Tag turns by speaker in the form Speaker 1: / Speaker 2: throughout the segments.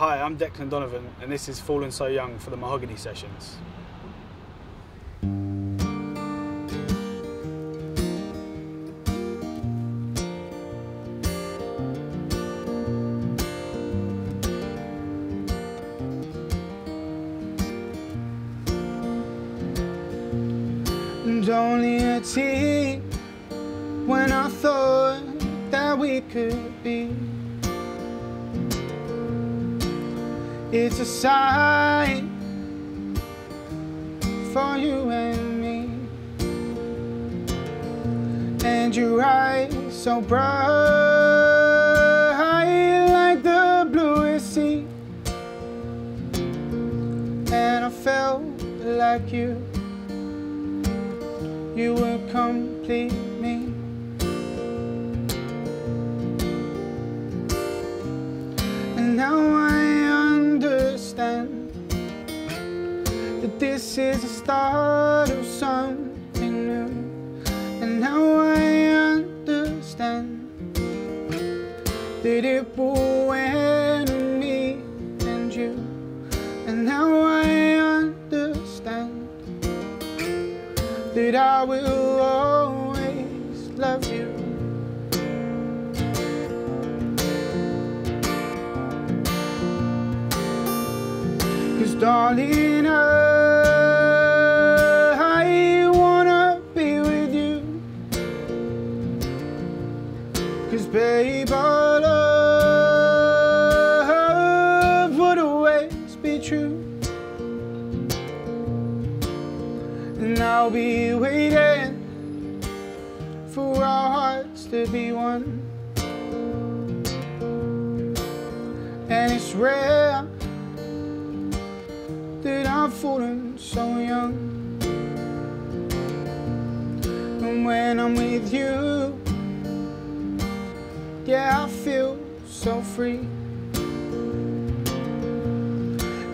Speaker 1: Hi, I'm Declan Donovan, and this is Fallen So Young for the Mahogany Sessions.
Speaker 2: And only a tear when I thought that we could be. It's a sign for you and me. And your eyes so bright like the bluest sea. And I felt like you you would complete me. This is the start of something new. And now I understand that it will end me and you. And now I understand that I will always love you. Cause darling, I hearts to be one. And it's rare that I've fallen so young. And when I'm with you, yeah, I feel so free.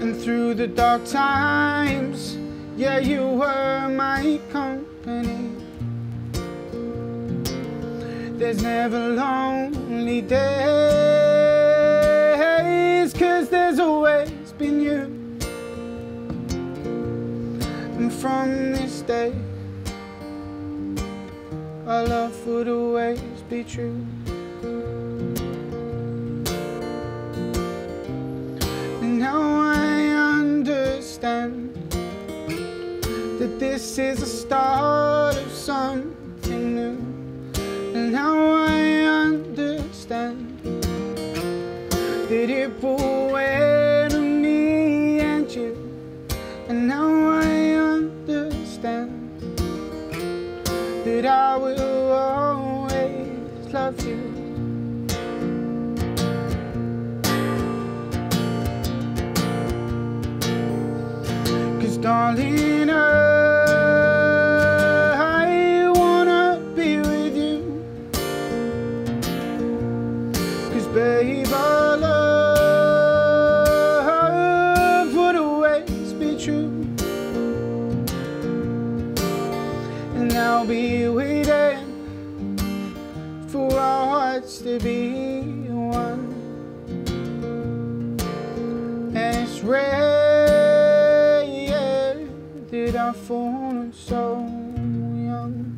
Speaker 2: And through the dark times, yeah, you were my company. There's never lonely days, cause there's always been you. And from this day, our love would always be true. And now I understand that this is the start of something And now I understand that I will always love you. Cause darling, I wanna be with babe, I'll be waiting for our hearts to be one. And it's rare that I've fallen so young.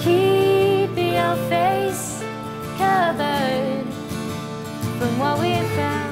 Speaker 3: Keep your face covered from what we've found.